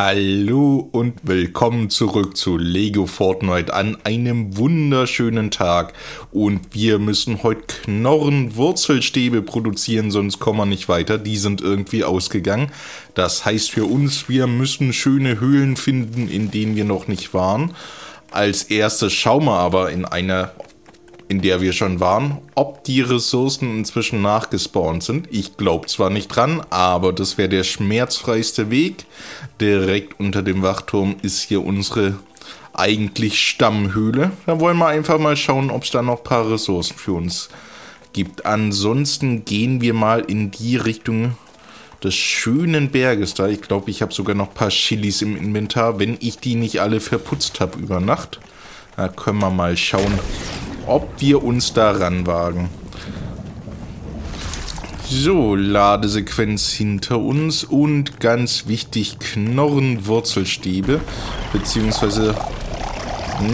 Hallo und willkommen zurück zu Lego Fortnite an einem wunderschönen Tag. Und wir müssen heute Knorren Wurzelstäbe produzieren, sonst kommen wir nicht weiter. Die sind irgendwie ausgegangen. Das heißt für uns, wir müssen schöne Höhlen finden, in denen wir noch nicht waren. Als erstes schauen wir aber in einer in der wir schon waren, ob die Ressourcen inzwischen nachgespawnt sind. Ich glaube zwar nicht dran, aber das wäre der schmerzfreiste Weg. Direkt unter dem Wachturm ist hier unsere eigentlich Stammhöhle. Da wollen wir einfach mal schauen, ob es da noch ein paar Ressourcen für uns gibt. Ansonsten gehen wir mal in die Richtung des schönen Berges da. Ich glaube, ich habe sogar noch ein paar Chilis im Inventar, wenn ich die nicht alle verputzt habe über Nacht. Da können wir mal schauen, ob wir uns da ranwagen. So, Ladesequenz hinter uns und ganz wichtig Knorrenwurzelstäbe, beziehungsweise,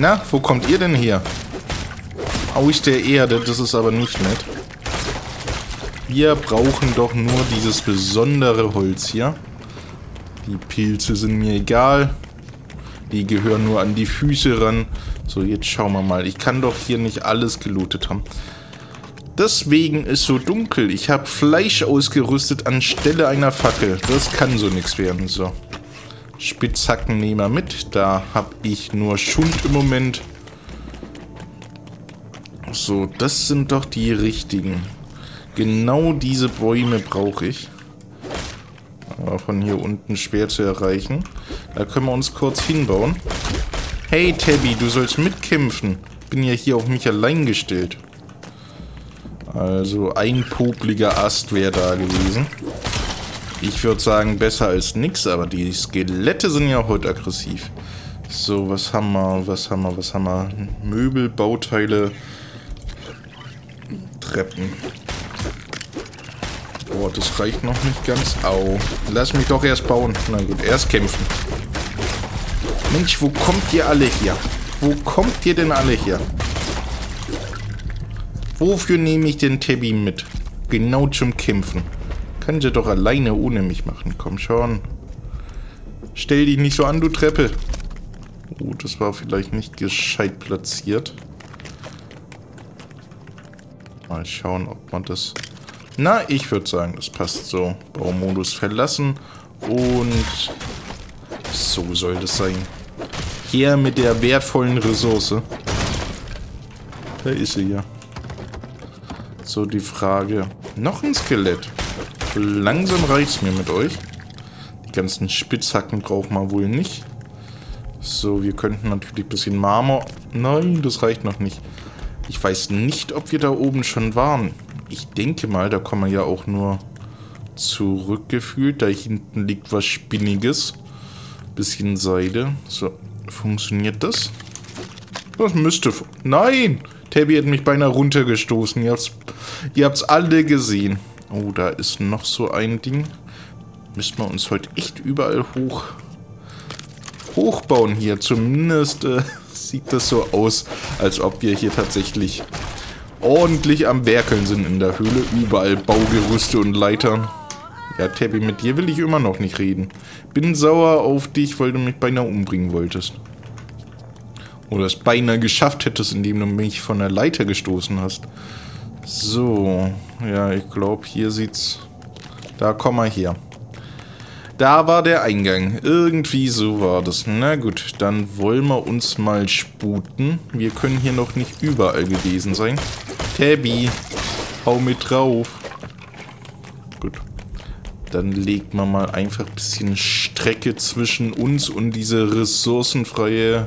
na, wo kommt ihr denn her? Aus der Erde, das ist aber nicht nett. Wir brauchen doch nur dieses besondere Holz hier. Die Pilze sind mir egal. Die gehören nur an die Füße ran. So, jetzt schauen wir mal. Ich kann doch hier nicht alles gelootet haben. Deswegen ist so dunkel. Ich habe Fleisch ausgerüstet anstelle einer Fackel. Das kann so nichts werden. So. Spitzhacken nehmen wir mit. Da habe ich nur Schund im Moment. So, das sind doch die richtigen. Genau diese Bäume brauche ich. Aber von hier unten schwer zu erreichen. Da können wir uns kurz hinbauen. Hey Tabby, du sollst mitkämpfen. Bin ja hier auf mich allein gestellt. Also ein popliger Ast wäre da gewesen. Ich würde sagen, besser als nix, aber die Skelette sind ja heute aggressiv. So, was haben wir, was haben wir, was haben wir? Möbel, Bauteile, Treppen. Boah, das reicht noch nicht ganz. Au. Lass mich doch erst bauen. Na gut, erst kämpfen. Mensch, wo kommt ihr alle hier? Wo kommt ihr denn alle hier? Wofür nehme ich den Tabby mit? Genau zum Kämpfen. Kann sie doch alleine ohne mich machen. Komm schon. Stell dich nicht so an, du Treppe. Oh, das war vielleicht nicht gescheit platziert. Mal schauen, ob man das... Na, ich würde sagen, das passt so. Baumodus verlassen. Und so soll das sein. Her mit der wertvollen Ressource. Da ist sie ja. So, die Frage. Noch ein Skelett. Langsam reicht's mir mit euch. Die ganzen Spitzhacken brauchen wir wohl nicht. So, wir könnten natürlich ein bisschen Marmor... Nein, das reicht noch nicht. Ich weiß nicht, ob wir da oben schon waren. Ich denke mal, da kommen wir ja auch nur zurückgefühlt. Da hinten liegt was Spinniges. Bisschen Seide. So, Funktioniert das? Das müsste... Nein! Tabby hat mich beinahe runtergestoßen. Ihr habt's, ihr habt's alle gesehen. Oh, da ist noch so ein Ding. Müssen wir uns heute echt überall hoch... hochbauen hier. Zumindest äh, sieht das so aus, als ob wir hier tatsächlich ordentlich am Werkeln sind in der Höhle. Überall Baugerüste und Leitern. Ja, Tabby, mit dir will ich immer noch nicht reden. Bin sauer auf dich, weil du mich beinahe umbringen wolltest. Oder es beinahe geschafft hättest, indem du mich von der Leiter gestoßen hast. So, ja, ich glaube, hier sieht's... Da komm mal her. Da war der Eingang. Irgendwie so war das. Na gut, dann wollen wir uns mal sputen. Wir können hier noch nicht überall gewesen sein. Tabby, hau mit drauf. Dann legt man mal einfach ein bisschen Strecke zwischen uns und diese ressourcenfreie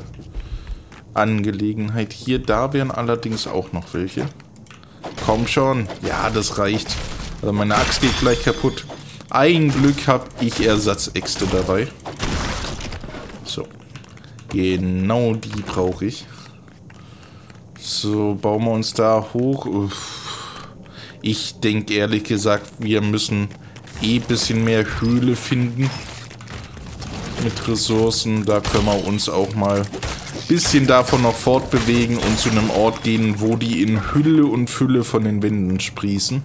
Angelegenheit. Hier, da wären allerdings auch noch welche. Komm schon. Ja, das reicht. Also meine Axt geht gleich kaputt. Ein Glück habe ich Ersatzäxte dabei. So. Genau die brauche ich. So, bauen wir uns da hoch. Ich denke ehrlich gesagt, wir müssen eh ein bisschen mehr Höhle finden. Mit Ressourcen. Da können wir uns auch mal ein bisschen davon noch fortbewegen und zu einem Ort gehen, wo die in Hülle und Fülle von den Wänden sprießen.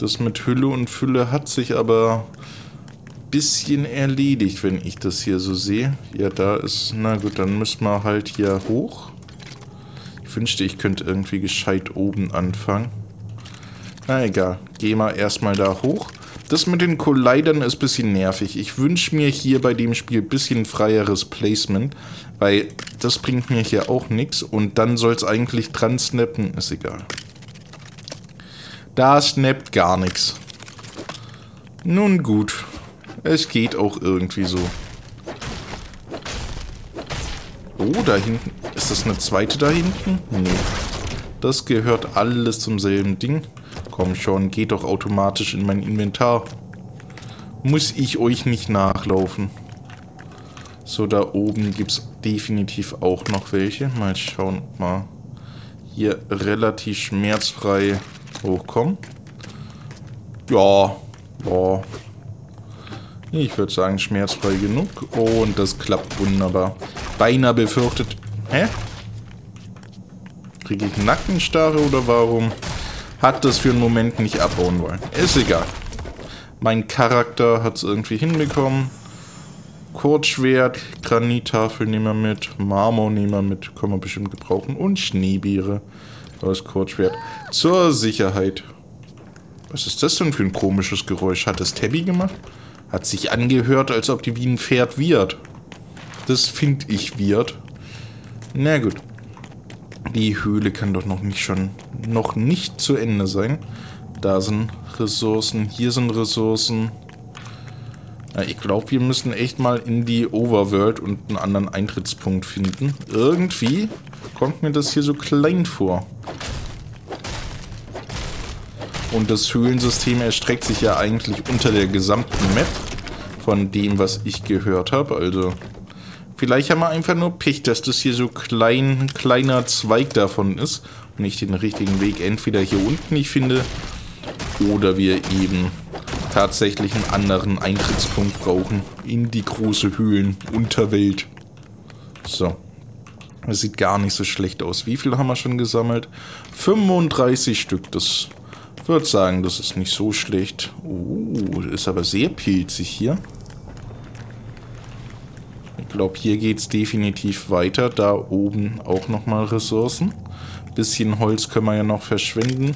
Das mit Hülle und Fülle hat sich aber bisschen erledigt, wenn ich das hier so sehe. Ja, da ist... Na gut, dann müssen wir halt hier hoch. Ich wünschte, ich könnte irgendwie gescheit oben anfangen. Na egal. Gehen wir erstmal da hoch. Das mit den Collidern ist ein bisschen nervig. Ich wünsche mir hier bei dem Spiel ein bisschen freieres Placement, weil das bringt mir hier auch nichts und dann soll es eigentlich dran snappen. Ist egal. Da snappt gar nichts. Nun gut. Es geht auch irgendwie so. Oh, da hinten. Ist das eine zweite da hinten? Nee. Das gehört alles zum selben Ding. Komm schon, geht doch automatisch in mein Inventar. Muss ich euch nicht nachlaufen. So, da oben gibt es definitiv auch noch welche. Mal schauen, ob wir hier relativ schmerzfrei hochkommen. Ja, boah. Ich würde sagen, schmerzfrei genug. Und das klappt wunderbar. Beinahe befürchtet... Hä? Kriege ich Nackenstarre oder warum? hat das für einen Moment nicht abbauen wollen. Ist egal. Mein Charakter hat es irgendwie hinbekommen. Kurzschwert, Granittafel nehmen wir mit, Marmor nehmen wir mit, können wir bestimmt gebrauchen. Und Schneebeere. Das Kurzschwert. Zur Sicherheit. Was ist das denn für ein komisches Geräusch? Hat das Tabby gemacht? Hat sich angehört, als ob die wie ein Pferd wird. Das finde ich wird. Na gut. Die Höhle kann doch noch nicht schon noch nicht zu Ende sein. Da sind Ressourcen, hier sind Ressourcen. Ja, ich glaube, wir müssen echt mal in die Overworld und einen anderen Eintrittspunkt finden. Irgendwie kommt mir das hier so klein vor. Und das Höhlensystem erstreckt sich ja eigentlich unter der gesamten Map von dem, was ich gehört habe. Also Vielleicht haben wir einfach nur Pech, dass das hier so klein, kleiner Zweig davon ist und ich den richtigen Weg entweder hier unten nicht finde oder wir eben tatsächlich einen anderen Eintrittspunkt brauchen in die große Höhlenunterwelt. So. Das sieht gar nicht so schlecht aus. Wie viel haben wir schon gesammelt? 35 Stück. Das würde sagen, das ist nicht so schlecht. Oh, ist aber sehr pilzig hier glaube, hier geht es definitiv weiter. Da oben auch nochmal Ressourcen. Bisschen Holz können wir ja noch verschwenden.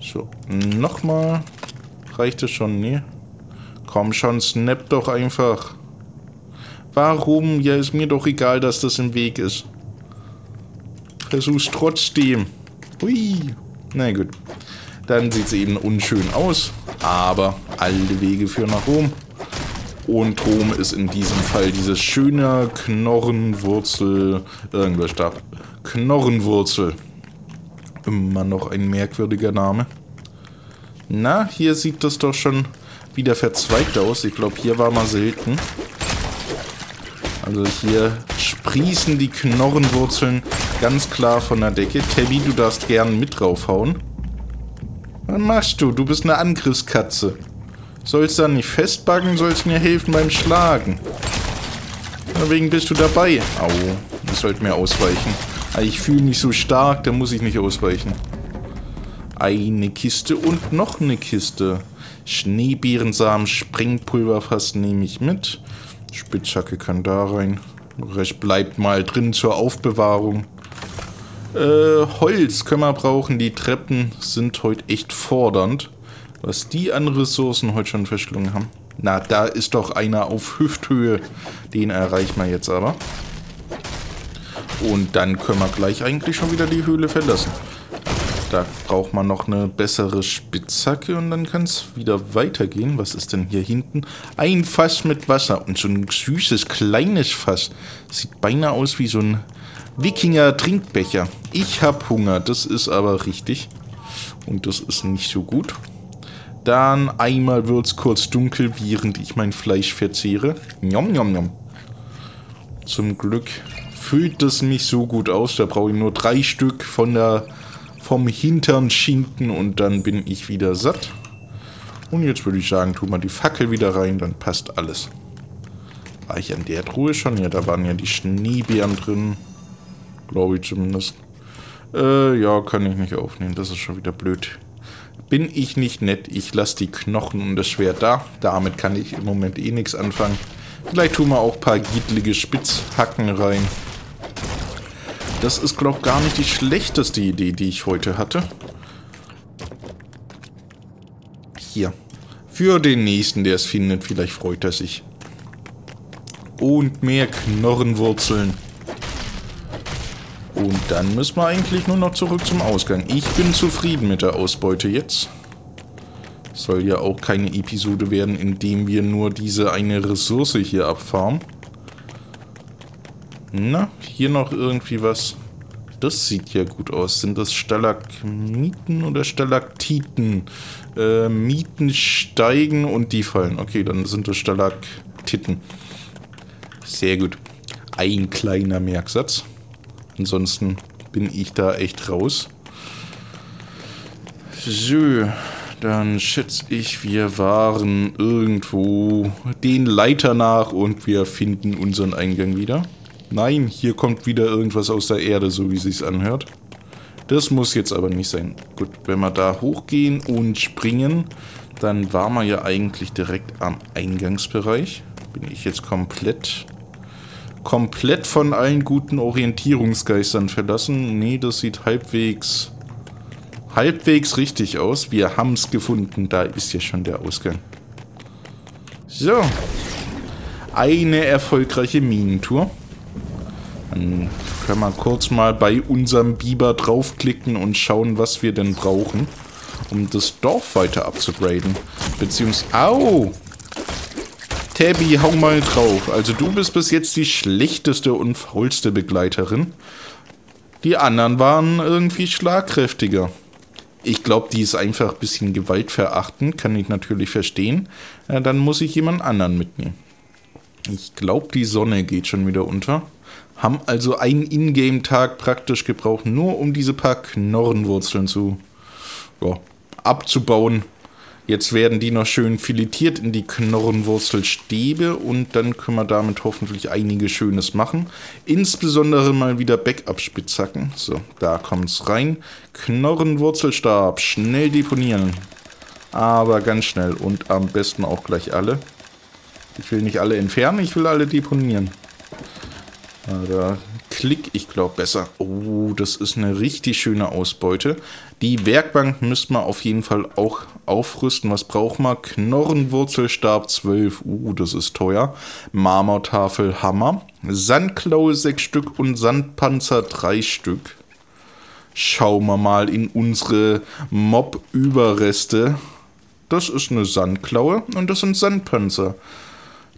So, nochmal. Reicht es schon? Nee. Komm schon, snap doch einfach. Warum? Ja, ist mir doch egal, dass das im Weg ist. Versuch's trotzdem. Hui. Na gut. Dann sieht es eben unschön aus. Aber alle Wege führen nach Rom. Und Rom ist in diesem Fall dieses schöne Knorrenwurzel, irgendwas da. Knorrenwurzel. Immer noch ein merkwürdiger Name. Na, hier sieht das doch schon wieder verzweigt aus. Ich glaube, hier war mal selten. Also hier sprießen die Knorrenwurzeln ganz klar von der Decke. Tabby, du darfst gern mit draufhauen. Was machst du? Du bist eine Angriffskatze. Sollst dann nicht festbacken, sollst mir helfen beim Schlagen. Deswegen bist du dabei. Au, ich sollte mir ausweichen. Ich fühle mich so stark, da muss ich nicht ausweichen. Eine Kiste und noch eine Kiste. Schneebeerensamen, Sprengpulverfass nehme ich mit. Spitzhacke kann da rein. Rest bleibt mal drin zur Aufbewahrung. Äh, Holz können wir brauchen. Die Treppen sind heute echt fordernd. Was die an Ressourcen heute schon verschlungen haben. Na, da ist doch einer auf Hüfthöhe. Den erreichen wir jetzt aber. Und dann können wir gleich eigentlich schon wieder die Höhle verlassen. Da braucht man noch eine bessere Spitzhacke und dann kann es wieder weitergehen. Was ist denn hier hinten? Ein Fass mit Wasser und so ein süßes, kleines Fass. Sieht beinahe aus wie so ein Wikinger-Trinkbecher. Ich hab Hunger, das ist aber richtig. Und das ist nicht so gut. Dann einmal wird es kurz dunkel, während ich mein Fleisch verzehre. Njom, njom, njom. Zum Glück füllt das mich so gut aus. Da brauche ich nur drei Stück von der, vom hinteren Schinken und dann bin ich wieder satt. Und jetzt würde ich sagen, tun wir die Fackel wieder rein, dann passt alles. War ich an der Truhe schon? Ja, da waren ja die Schneebeeren drin. Glaube ich zumindest. Äh, ja, kann ich nicht aufnehmen. Das ist schon wieder blöd. Bin ich nicht nett. Ich lasse die Knochen und das Schwert da. Damit kann ich im Moment eh nichts anfangen. Vielleicht tun wir auch ein paar giedlige Spitzhacken rein. Das ist, glaube ich, gar nicht die schlechteste Idee, die ich heute hatte. Hier. Für den nächsten, der es findet, vielleicht freut er sich. Und mehr Knorrenwurzeln. Und dann müssen wir eigentlich nur noch zurück zum Ausgang. Ich bin zufrieden mit der Ausbeute jetzt. Soll ja auch keine Episode werden, in dem wir nur diese eine Ressource hier abfarmen. Na, hier noch irgendwie was. Das sieht ja gut aus. Sind das Stalagmiten oder Stalaktiten? Äh, Mieten steigen und die fallen. Okay, dann sind das Stalaktiten. Sehr gut. Ein kleiner Merksatz. Ansonsten bin ich da echt raus. So, dann schätze ich, wir waren irgendwo den Leiter nach und wir finden unseren Eingang wieder. Nein, hier kommt wieder irgendwas aus der Erde, so wie es sich anhört. Das muss jetzt aber nicht sein. Gut, wenn wir da hochgehen und springen, dann waren wir ja eigentlich direkt am Eingangsbereich. Bin ich jetzt komplett komplett von allen guten Orientierungsgeistern verlassen? Nee, das sieht halbwegs halbwegs richtig aus. Wir haben es gefunden. Da ist ja schon der Ausgang. So. Eine erfolgreiche Minentour. Dann können wir kurz mal bei unserem Biber draufklicken und schauen, was wir denn brauchen, um das Dorf weiter abzugraden. Beziehungsweise... Au! Tabby, hau mal drauf. Also du bist bis jetzt die schlechteste und faulste Begleiterin. Die anderen waren irgendwie schlagkräftiger. Ich glaube, die ist einfach ein bisschen gewaltverachtend, kann ich natürlich verstehen. Ja, dann muss ich jemand anderen mitnehmen. Ich glaube, die Sonne geht schon wieder unter. Haben also einen Ingame-Tag praktisch gebraucht, nur um diese paar Knorrenwurzeln zu ja, abzubauen. Jetzt werden die noch schön filetiert in die Knorrenwurzelstäbe und dann können wir damit hoffentlich einiges Schönes machen. Insbesondere mal wieder Backup-Spitzhacken. So, da kommt es rein. Knorrenwurzelstab, schnell deponieren. Aber ganz schnell und am besten auch gleich alle. Ich will nicht alle entfernen, ich will alle deponieren. Da klick ich glaube besser. Oh, das ist eine richtig schöne Ausbeute. Die Werkbank müsste man auf jeden Fall auch aufrüsten. Was braucht man? Knorrenwurzelstab 12. Uh, das ist teuer. Marmortafel Hammer. Sandklaue 6 Stück und Sandpanzer 3 Stück. Schauen wir mal in unsere Mob-Überreste. Das ist eine Sandklaue und das sind Sandpanzer.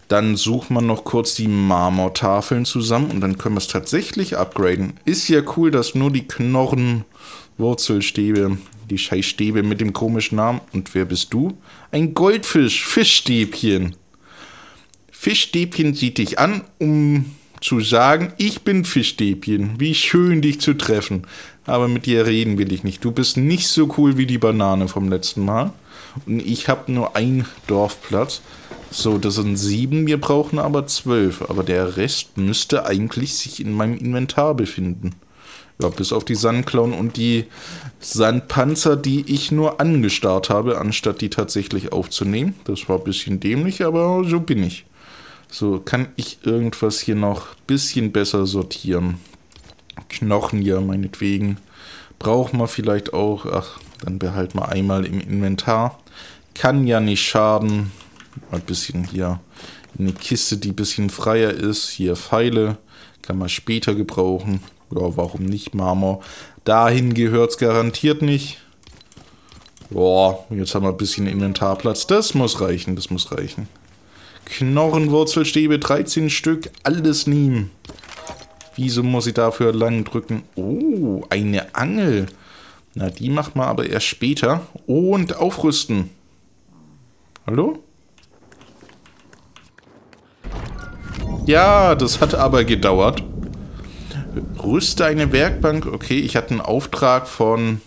Dann sucht man noch kurz die Marmortafeln zusammen und dann können wir es tatsächlich upgraden. Ist ja cool, dass nur die Knorrenwurzelstäbe, die Scheißstäbe mit dem komischen Namen. Und wer bist du? Ein Goldfisch, Fischstäbchen. Fischstäbchen sieht dich an, um zu sagen, ich bin Fischstäbchen. Wie schön dich zu treffen. Aber mit dir reden will ich nicht. Du bist nicht so cool wie die Banane vom letzten Mal. Und ich habe nur einen Dorfplatz. So, das sind sieben, wir brauchen aber zwölf. Aber der Rest müsste eigentlich sich in meinem Inventar befinden. Ja, bis auf die Sandklauen und die Sandpanzer, die ich nur angestarrt habe, anstatt die tatsächlich aufzunehmen. Das war ein bisschen dämlich, aber so bin ich. So, kann ich irgendwas hier noch ein bisschen besser sortieren? Knochen hier meinetwegen. Braucht man vielleicht auch. Ach, dann behalten wir einmal im Inventar. Kann ja nicht schaden. Ein bisschen hier eine Kiste, die ein bisschen freier ist. Hier Pfeile. Kann man später gebrauchen. Ja, warum nicht Marmor? Dahin gehört es garantiert nicht. Boah, jetzt haben wir ein bisschen Inventarplatz. Das muss reichen, das muss reichen. Knorrenwurzelstäbe, 13 Stück, alles nehmen. Wieso muss ich dafür lang drücken? Oh, eine Angel. Na, die macht man aber erst später. Und aufrüsten. Hallo? Ja, das hat aber gedauert. Rüste eine Werkbank. Okay, ich hatte einen Auftrag von,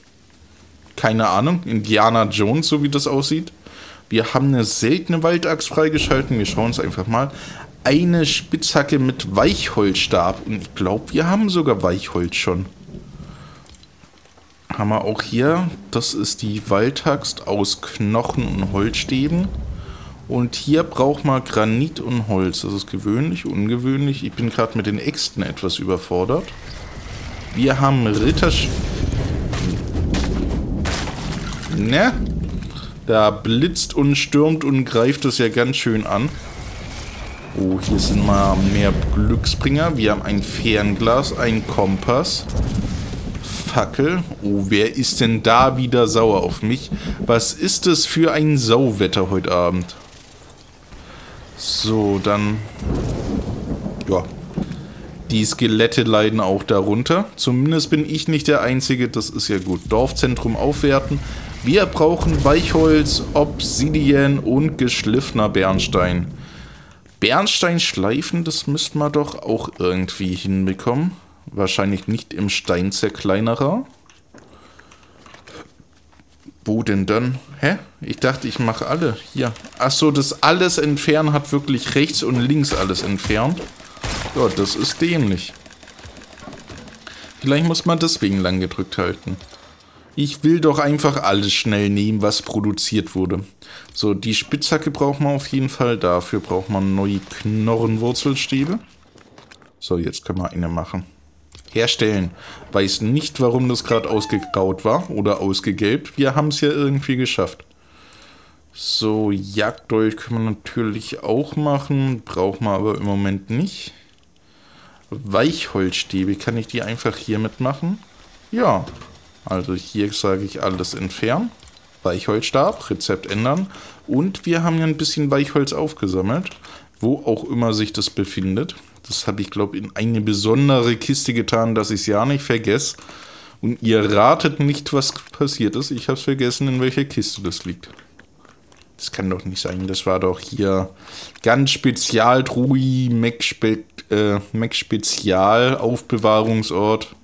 keine Ahnung, Indiana Jones, so wie das aussieht. Wir haben eine seltene Waldachs freigeschalten. Wir schauen es einfach mal. Eine Spitzhacke mit Weichholzstab. Und ich glaube, wir haben sogar Weichholz schon. Haben wir auch hier, das ist die Waldhaxt aus Knochen und Holzstäben. Und hier braucht man Granit und Holz. Das ist gewöhnlich, ungewöhnlich. Ich bin gerade mit den Äxten etwas überfordert. Wir haben Ritter... Ne? Da blitzt und stürmt und greift es ja ganz schön an. Oh, hier sind mal mehr Glücksbringer. Wir haben ein Fernglas, ein Kompass. Fackel. Oh, wer ist denn da wieder sauer auf mich? Was ist es für ein Sauwetter heute Abend? So, dann... Ja. Die Skelette leiden auch darunter. Zumindest bin ich nicht der Einzige. Das ist ja gut. Dorfzentrum aufwerten. Wir brauchen Weichholz, Obsidian und geschliffener Bernstein. Bernstein schleifen, das müsste man doch auch irgendwie hinbekommen. Wahrscheinlich nicht im Steinzerkleinerer. Wo denn dann? Hä? Ich dachte, ich mache alle. Hier. Achso, das alles entfernen hat wirklich rechts und links alles entfernt. Ja, das ist dämlich. Vielleicht muss man deswegen lang gedrückt halten. Ich will doch einfach alles schnell nehmen, was produziert wurde. So, die Spitzhacke braucht man auf jeden Fall. Dafür braucht man neue Knorrenwurzelstäbe. So, jetzt können wir eine machen. Herstellen. Weiß nicht, warum das gerade ausgegraut war oder ausgegelbt. Wir haben es ja irgendwie geschafft. So, Jagddolch können wir natürlich auch machen. Braucht man aber im Moment nicht. Weichholzstäbe, kann ich die einfach hier mitmachen? Ja, also hier sage ich alles entfernen. Weichholzstab, Rezept ändern. Und wir haben ja ein bisschen Weichholz aufgesammelt, wo auch immer sich das befindet. Das habe ich, glaube ich, in eine besondere Kiste getan, dass ich es ja nicht vergesse. Und ihr ratet nicht, was passiert ist. Ich habe es vergessen, in welcher Kiste das liegt. Das kann doch nicht sein. Das war doch hier ganz spezial Trui äh, Mac Spezial Aufbewahrungsort.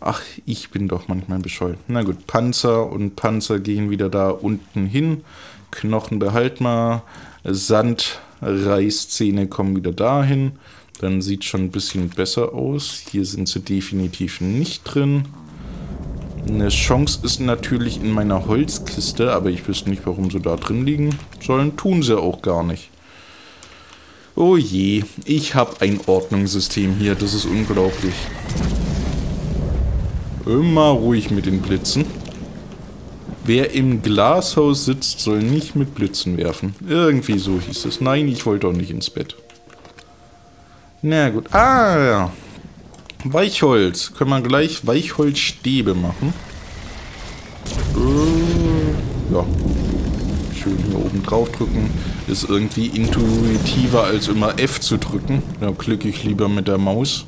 Ach, ich bin doch manchmal bescheuert. Na gut, Panzer und Panzer gehen wieder da unten hin. Knochen behalten wir. Sandreißzähne kommen wieder dahin. Dann sieht schon ein bisschen besser aus. Hier sind sie definitiv nicht drin. Eine Chance ist natürlich in meiner Holzkiste, aber ich wüsste nicht, warum sie da drin liegen sollen. Tun sie auch gar nicht. Oh je, ich habe ein Ordnungssystem hier. Das ist unglaublich. Immer ruhig mit den Blitzen. Wer im Glashaus sitzt, soll nicht mit Blitzen werfen. Irgendwie so hieß es. Nein, ich wollte doch nicht ins Bett. Na gut. Ah, ja. Weichholz. Können wir gleich Weichholzstäbe machen. Äh, ja. Schön hier oben drauf drücken. Ist irgendwie intuitiver als immer F zu drücken. Da klicke ich lieber mit der Maus.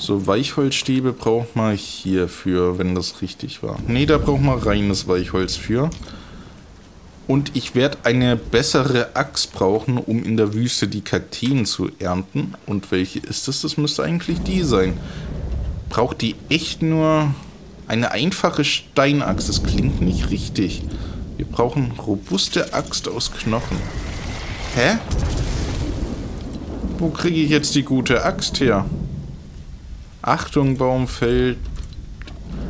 So, Weichholzstäbe braucht man hierfür, wenn das richtig war. Ne, da braucht man reines Weichholz für. Und ich werde eine bessere Axt brauchen, um in der Wüste die Kakteen zu ernten. Und welche ist es? Das müsste eigentlich die sein. Braucht die echt nur eine einfache Steinaxt? Das klingt nicht richtig. Wir brauchen robuste Axt aus Knochen. Hä? Wo kriege ich jetzt die gute Axt her? Achtung, Baum fällt.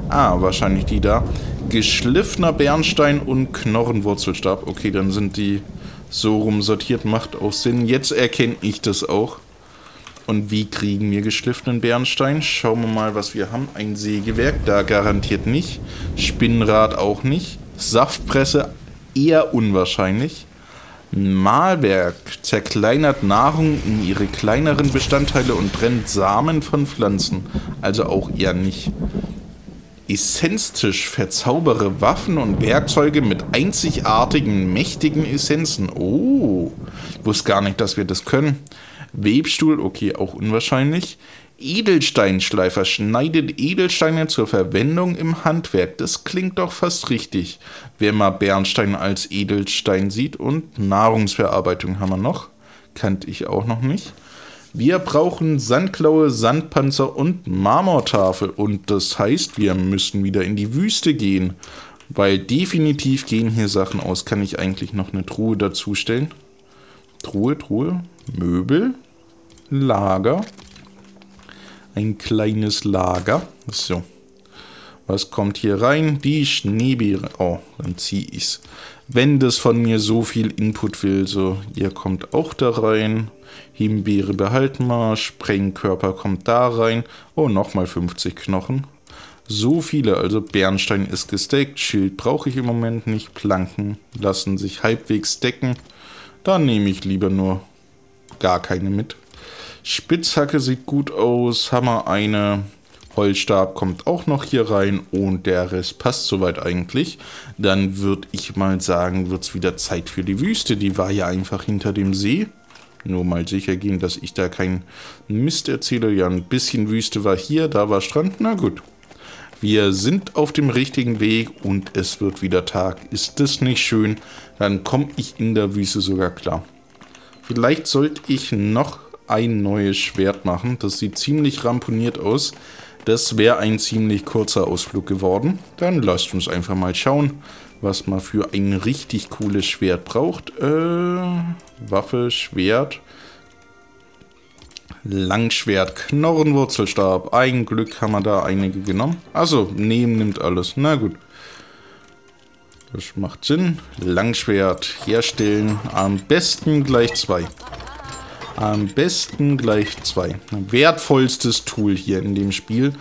Ah, wahrscheinlich die da. Geschliffener Bernstein und Knorrenwurzelstab. Okay, dann sind die so rum sortiert. Macht auch Sinn. Jetzt erkenne ich das auch. Und wie kriegen wir geschliffenen Bernstein? Schauen wir mal, was wir haben. Ein Sägewerk, da garantiert nicht. Spinnrad auch nicht. Saftpresse eher unwahrscheinlich. Malwerk zerkleinert Nahrung in ihre kleineren Bestandteile und trennt Samen von Pflanzen, also auch eher nicht. Essenztisch verzaubere Waffen und Werkzeuge mit einzigartigen, mächtigen Essenzen. Oh, ich wusste gar nicht, dass wir das können. Webstuhl, okay, auch unwahrscheinlich. Edelsteinschleifer schneidet Edelsteine zur Verwendung im Handwerk. Das klingt doch fast richtig, wer mal Bernstein als Edelstein sieht. Und Nahrungsverarbeitung haben wir noch. Kannte ich auch noch nicht. Wir brauchen Sandklaue, Sandpanzer und Marmortafel. Und das heißt, wir müssen wieder in die Wüste gehen. Weil definitiv gehen hier Sachen aus. Kann ich eigentlich noch eine Truhe dazustellen? Truhe, Truhe, Möbel, Lager, ein kleines Lager. So. Was kommt hier rein? Die Schneebeere. Oh, dann ziehe ich's. Wenn das von mir so viel Input will, so, ihr kommt auch da rein. Himbeere behalten wir. Sprengkörper kommt da rein. Oh, nochmal 50 Knochen. So viele, also Bernstein ist gesteckt. Schild brauche ich im Moment nicht. Planken lassen sich halbwegs decken. Da nehme ich lieber nur gar keine mit. Spitzhacke sieht gut aus. Hammer eine. Holzstab kommt auch noch hier rein und der Rest passt soweit eigentlich. Dann würde ich mal sagen, wird es wieder Zeit für die Wüste. Die war ja einfach hinter dem See. Nur mal sicher gehen, dass ich da keinen Mist erzähle. Ja, ein bisschen Wüste war hier, da war Strand. Na gut. Wir sind auf dem richtigen Weg und es wird wieder Tag. Ist das nicht schön? Dann komme ich in der Wüste sogar klar. Vielleicht sollte ich noch ein neues Schwert machen. Das sieht ziemlich ramponiert aus. Das wäre ein ziemlich kurzer Ausflug geworden. Dann lasst uns einfach mal schauen, was man für ein richtig cooles Schwert braucht. Äh, Waffe, Schwert, Langschwert, Knorrenwurzelstab. Ein Glück haben wir da einige genommen. Also nehmen nimmt alles. Na gut. Das macht Sinn. Langschwert herstellen. Am besten gleich zwei. Am besten gleich zwei. Wertvollstes Tool hier in dem Spiel.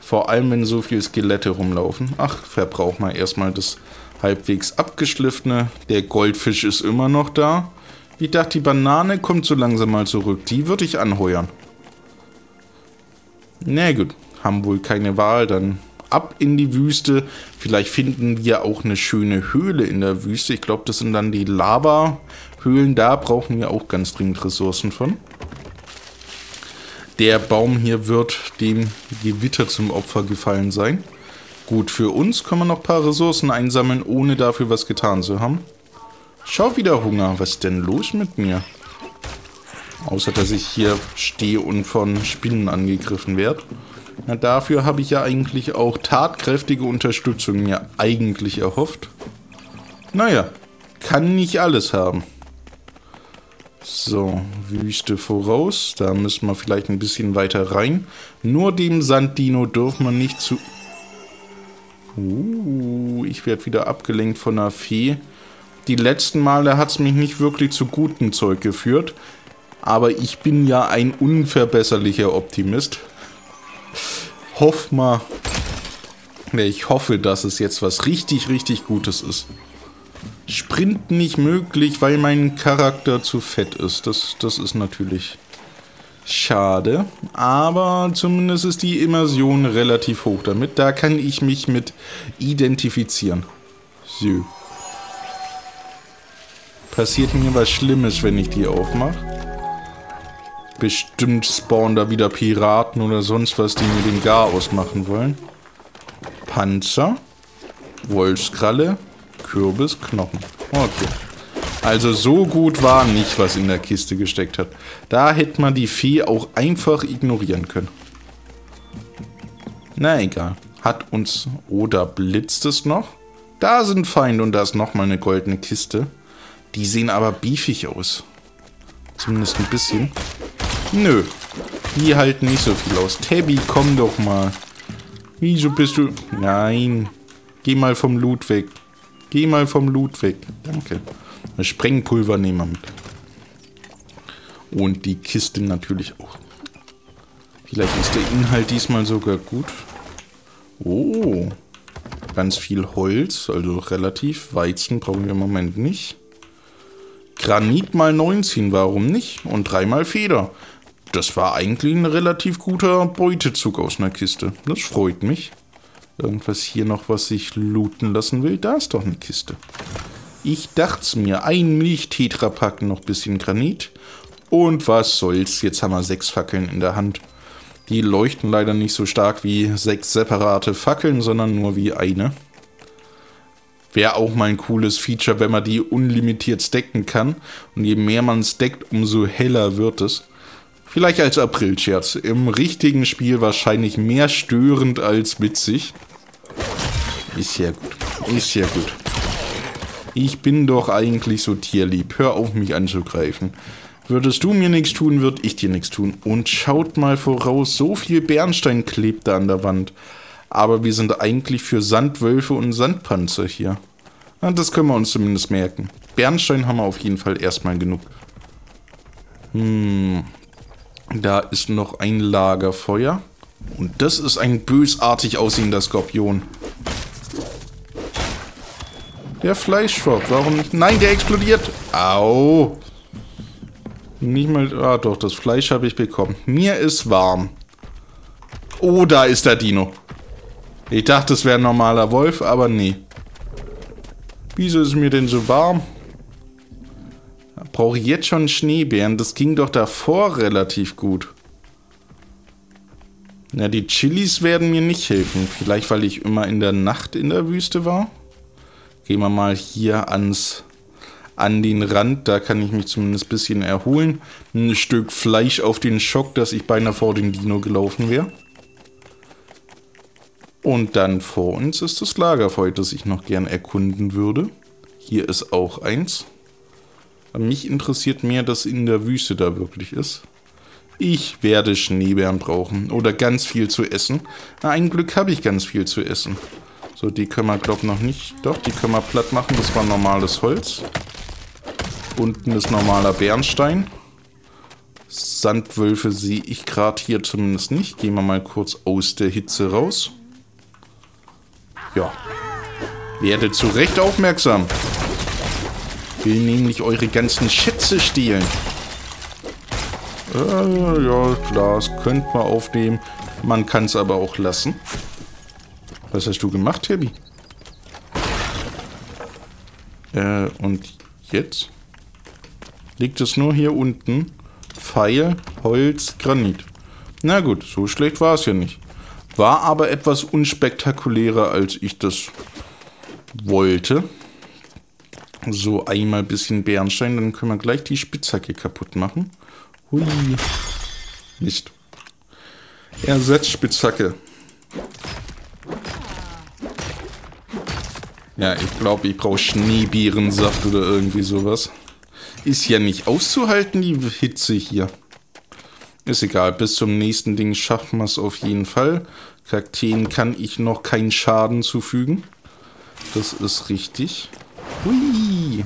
Vor allem, wenn so viele Skelette rumlaufen. Ach, verbrauchen wir erstmal das halbwegs abgeschliffene. Der Goldfisch ist immer noch da. Ich dachte, die Banane kommt so langsam mal zurück. Die würde ich anheuern. Na gut, haben wohl keine Wahl. Dann ab in die Wüste. Vielleicht finden wir auch eine schöne Höhle in der Wüste. Ich glaube, das sind dann die Lava-Höhlen. Da brauchen wir auch ganz dringend Ressourcen von. Der Baum hier wird dem Gewitter zum Opfer gefallen sein. Gut, für uns können wir noch ein paar Ressourcen einsammeln, ohne dafür was getan zu haben. Schau wieder Hunger. Was ist denn los mit mir? Außer, dass ich hier stehe und von Spinnen angegriffen werde. Na, dafür habe ich ja eigentlich auch tatkräftige Unterstützung mir eigentlich erhofft. Naja, kann nicht alles haben. So, Wüste voraus. Da müssen wir vielleicht ein bisschen weiter rein. Nur dem Sanddino dürfen wir nicht zu... Uh, ich werde wieder abgelenkt von einer Fee. Die letzten Male hat es mich nicht wirklich zu gutem Zeug geführt. Aber ich bin ja ein unverbesserlicher Optimist hoff mal, ich hoffe, dass es jetzt was richtig, richtig Gutes ist. Sprint nicht möglich, weil mein Charakter zu fett ist. Das, das ist natürlich schade. Aber zumindest ist die Immersion relativ hoch damit. Da kann ich mich mit identifizieren. So. Passiert mir was Schlimmes, wenn ich die aufmache? Bestimmt spawnen da wieder Piraten oder sonst was, die mir den Gar ausmachen wollen. Panzer. Wolfskralle. Kürbis, Knochen. Okay. Also so gut war nicht, was in der Kiste gesteckt hat. Da hätte man die Fee auch einfach ignorieren können. Na egal. Hat uns... Oder blitzt es noch? Da sind Feinde und da ist nochmal eine goldene Kiste. Die sehen aber beefig aus. Zumindest ein bisschen. Nö. Die halten nicht so viel aus. Tabby, komm doch mal. Wieso bist du... Nein. Geh mal vom Loot weg. Geh mal vom Loot weg. Danke. Das Sprengpulver nehmen wir mit. Und die Kiste natürlich auch. Vielleicht ist der Inhalt diesmal sogar gut. Oh. Ganz viel Holz, also relativ. Weizen brauchen wir im Moment nicht. Granit mal 19, warum nicht? Und dreimal Feder das war eigentlich ein relativ guter Beutezug aus einer Kiste. Das freut mich. Irgendwas hier noch, was ich looten lassen will? Da ist doch eine Kiste. Ich dacht's mir. Ein Milch-Tetrapack, noch bisschen Granit. Und was soll's, jetzt haben wir sechs Fackeln in der Hand. Die leuchten leider nicht so stark wie sechs separate Fackeln, sondern nur wie eine. Wäre auch mal ein cooles Feature, wenn man die unlimitiert stacken kann. Und je mehr man stackt, umso heller wird es. Vielleicht als Aprilscherz. Im richtigen Spiel wahrscheinlich mehr störend als witzig. Ist ja gut. Ist ja gut. Ich bin doch eigentlich so tierlieb. Hör auf, mich anzugreifen. Würdest du mir nichts tun, würde ich dir nichts tun. Und schaut mal voraus, so viel Bernstein klebt da an der Wand. Aber wir sind eigentlich für Sandwölfe und Sandpanzer hier. Das können wir uns zumindest merken. Bernstein haben wir auf jeden Fall erstmal genug. Hm. Da ist noch ein Lagerfeuer. Und das ist ein bösartig aussehender Skorpion. Der Fleischschwab, warum nicht? Nein, der explodiert. Au. Nicht mal... Ah, doch, das Fleisch habe ich bekommen. Mir ist warm. Oh, da ist der Dino. Ich dachte, es wäre ein normaler Wolf, aber nee. Wieso ist mir denn so warm? Brauche ich jetzt schon Schneebären? Das ging doch davor relativ gut. Na, die Chilis werden mir nicht helfen. Vielleicht, weil ich immer in der Nacht in der Wüste war. Gehen wir mal hier ans, an den Rand. Da kann ich mich zumindest ein bisschen erholen. Ein Stück Fleisch auf den Schock, dass ich beinahe vor den Dino gelaufen wäre. Und dann vor uns ist das Lagerfeuer, das ich noch gern erkunden würde. Hier ist auch eins. Mich interessiert mehr, dass in der Wüste da wirklich ist. Ich werde Schneebären brauchen. Oder ganz viel zu essen. Na, ein Glück habe ich ganz viel zu essen. So, die können wir, glaube ich, noch nicht... Doch, die können wir platt machen. Das war normales Holz. Unten ist normaler Bernstein. Sandwölfe sehe ich gerade hier zumindest nicht. Gehen wir mal kurz aus der Hitze raus. Ja. Werdet zu Recht aufmerksam. Will nämlich eure ganzen Schätze stehlen. Äh, ja, klar, das könnte man aufnehmen. Man kann es aber auch lassen. Was hast du gemacht, Tabby? Äh, und jetzt? Liegt es nur hier unten? Pfeil, Holz, Granit. Na gut, so schlecht war es ja nicht. War aber etwas unspektakulärer, als ich das wollte. So, einmal ein bisschen Bernstein, dann können wir gleich die Spitzhacke kaputt machen. Hui. Nicht. Ersatzspitzhacke. Ja, ich glaube, ich brauche Schneebeerensaft oder irgendwie sowas. Ist ja nicht auszuhalten, die Hitze hier. Ist egal, bis zum nächsten Ding schaffen wir es auf jeden Fall. Kakteen kann ich noch keinen Schaden zufügen. Das ist richtig. Hui.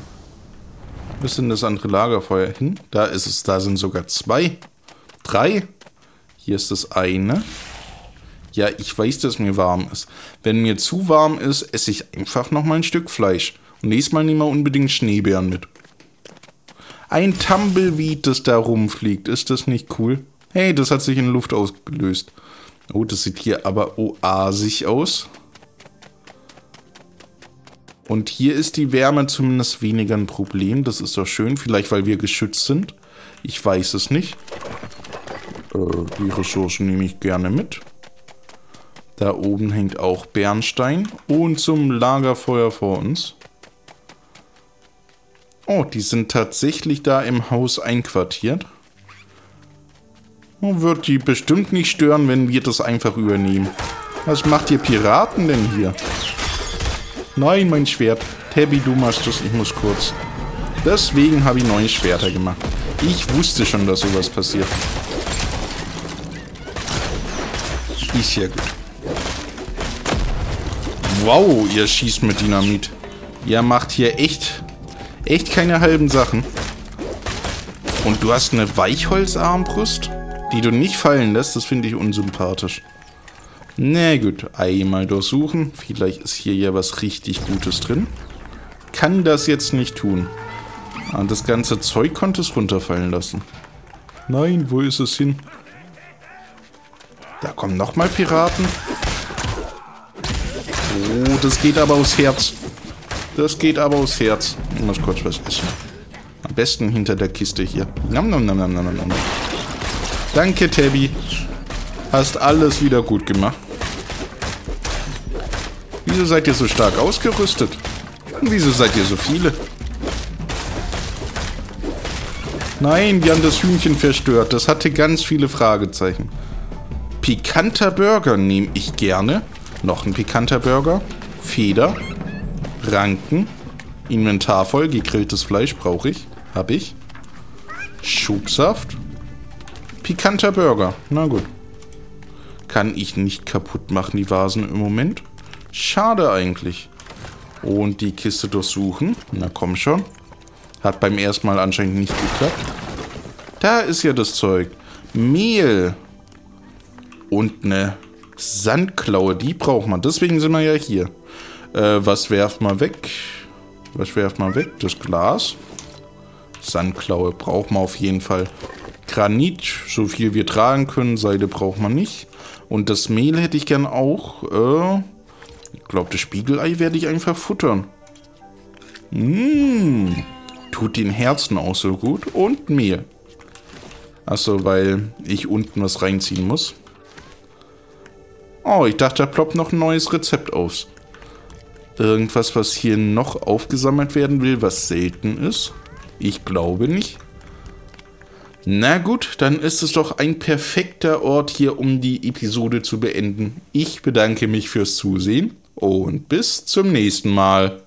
Wo ist denn das andere Lagerfeuer hin? Da ist es. Da sind sogar zwei. Drei. Hier ist das eine. Ja, ich weiß, dass mir warm ist. Wenn mir zu warm ist, esse ich einfach nochmal ein Stück Fleisch. Und nächstes Mal nehmen wir unbedingt Schneebären mit. Ein Tumbleweed, das da rumfliegt. Ist das nicht cool? Hey, das hat sich in Luft ausgelöst. Oh, das sieht hier aber oasig aus. Und hier ist die Wärme zumindest weniger ein Problem. Das ist doch schön. Vielleicht, weil wir geschützt sind. Ich weiß es nicht. Äh, die Ressourcen nehme ich gerne mit. Da oben hängt auch Bernstein. Und zum Lagerfeuer vor uns. Oh, die sind tatsächlich da im Haus einquartiert. Wird die bestimmt nicht stören, wenn wir das einfach übernehmen. Was macht ihr Piraten denn hier? Nein, mein Schwert. Tabby, du machst das, ich muss kurz. Deswegen habe ich neue Schwerter gemacht. Ich wusste schon, dass sowas passiert. Ist ja gut. Wow, ihr schießt mit Dynamit. Ihr macht hier echt, echt keine halben Sachen. Und du hast eine Weichholzarmbrust, die du nicht fallen lässt. Das finde ich unsympathisch. Na gut, einmal durchsuchen. Vielleicht ist hier ja was richtig Gutes drin. Kann das jetzt nicht tun. Ah, das ganze Zeug konnte es runterfallen lassen. Nein, wo ist es hin? Da kommen nochmal Piraten. Oh, das geht aber aus Herz. Das geht aber aus Herz. Ich muss kurz was essen. Am besten hinter der Kiste hier. Nam, nam, nam, nam, nam, nam. Danke, Tabby. Hast alles wieder gut gemacht. Wieso seid ihr so stark ausgerüstet? Und wieso seid ihr so viele? Nein, wir haben das Hühnchen verstört. Das hatte ganz viele Fragezeichen. Pikanter Burger nehme ich gerne. Noch ein pikanter Burger. Feder. Ranken. Inventar voll. Gegrilltes Fleisch brauche ich. Hab ich. Schubsaft. Pikanter Burger. Na gut. Kann ich nicht kaputt machen, die Vasen im Moment. Schade eigentlich. Und die Kiste durchsuchen. Na komm schon. Hat beim ersten Mal anscheinend nicht geklappt. Da ist ja das Zeug. Mehl. Und eine Sandklaue. Die braucht man. Deswegen sind wir ja hier. Äh, was werft man weg? Was werft man weg? Das Glas. Sandklaue braucht man auf jeden Fall. Granit, so viel wir tragen können. Seide braucht man nicht. Und das Mehl hätte ich gern auch. Äh, ich glaube, das Spiegelei werde ich einfach futtern. Mmh. Tut den Herzen auch so gut. Und Mehl. Achso, weil ich unten was reinziehen muss. Oh, ich dachte, da ploppt noch ein neues Rezept auf. Irgendwas, was hier noch aufgesammelt werden will, was selten ist? Ich glaube nicht. Na gut, dann ist es doch ein perfekter Ort hier, um die Episode zu beenden. Ich bedanke mich fürs Zusehen und bis zum nächsten Mal.